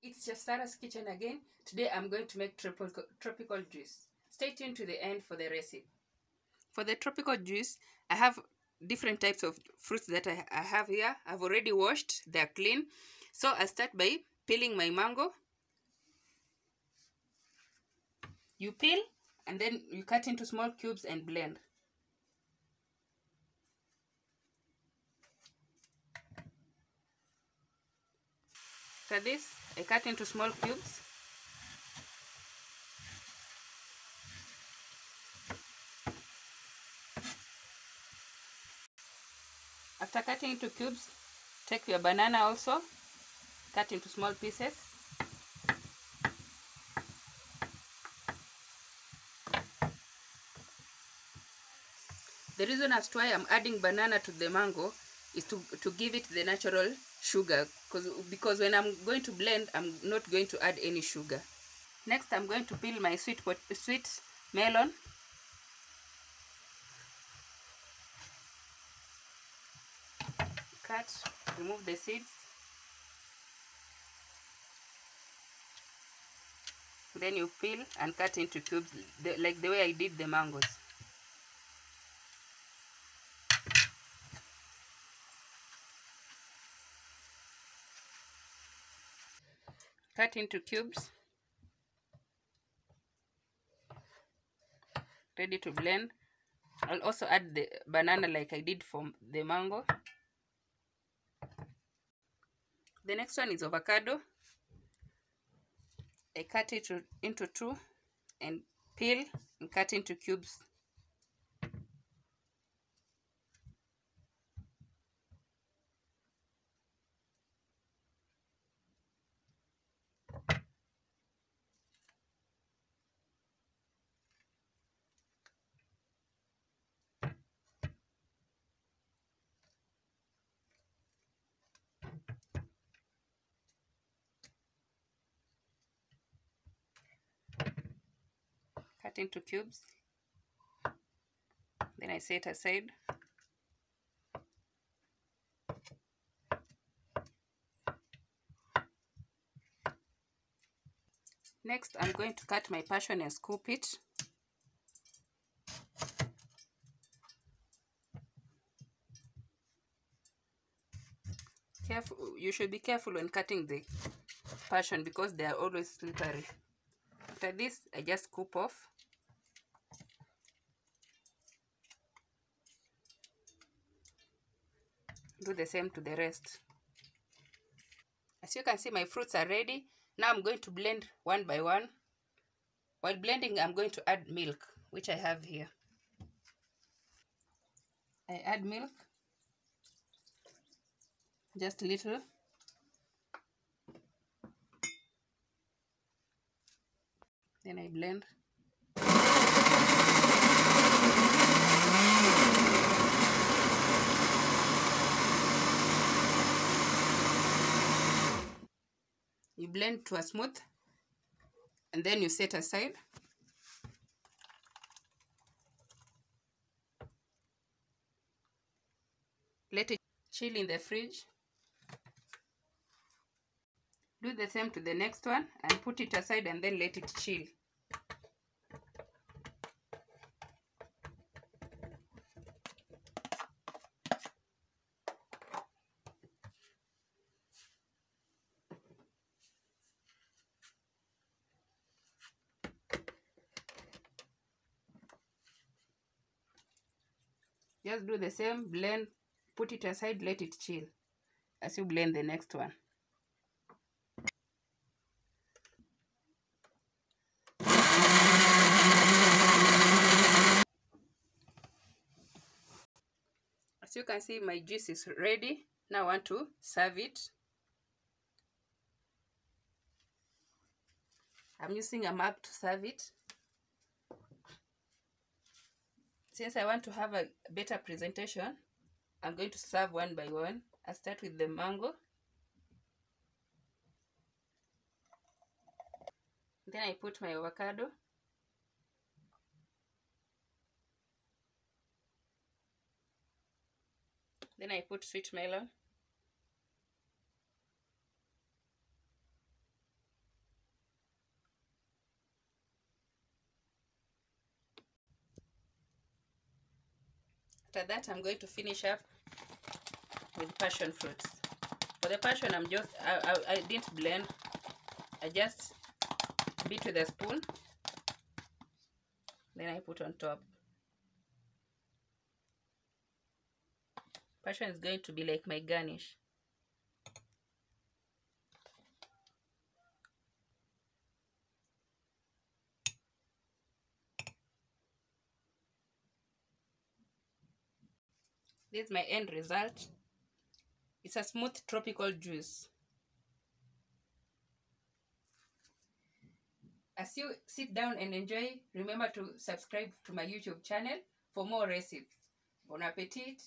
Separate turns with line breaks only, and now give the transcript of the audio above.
It's Chef Sarah's kitchen again. Today I'm going to make tropical, tropical juice. Stay tuned to the end for the recipe. For the tropical juice, I have different types of fruits that I, I have here. I've already washed, they're clean. So I start by peeling my mango. You peel and then you cut into small cubes and blend. After this, I cut into small cubes. After cutting into cubes, take your banana also, cut into small pieces. The reason as to why I'm adding banana to the mango is to, to give it the natural sugar because because when I'm going to blend I'm not going to add any sugar. Next I'm going to peel my sweet pot, sweet melon. Cut, remove the seeds. Then you peel and cut into cubes the, like the way I did the mangoes. Cut into cubes. Ready to blend. I'll also add the banana like I did for the mango. The next one is avocado. I cut it into two and peel and cut into cubes into cubes. Then I set aside. Next I'm going to cut my passion and scoop it. Careful you should be careful when cutting the passion because they are always slippery. After this I just scoop off do the same to the rest. As you can see my fruits are ready. Now I'm going to blend one by one. While blending I'm going to add milk which I have here. I add milk. Just a little. Then I blend you blend to a smooth and then you set aside. Let it chill in the fridge. Do the same to the next one and put it aside and then let it chill just do the same blend put it aside let it chill. As you blend the next one. As you can see my juice is ready. Now I want to serve it. I'm using a mug to serve it since I want to have a better presentation I'm going to serve one by one. I start with the mango. Then I put my avocado. Then I put sweet melon after that i'm going to finish up with passion fruits. For the passion i'm just i, I, I didn't blend. I just beat with a spoon. Then i put on top. Passion is going to be like my garnish this is my end result. It's a smooth tropical juice. As you sit down and enjoy remember to subscribe to my youtube channel for more recipes. Bon appetit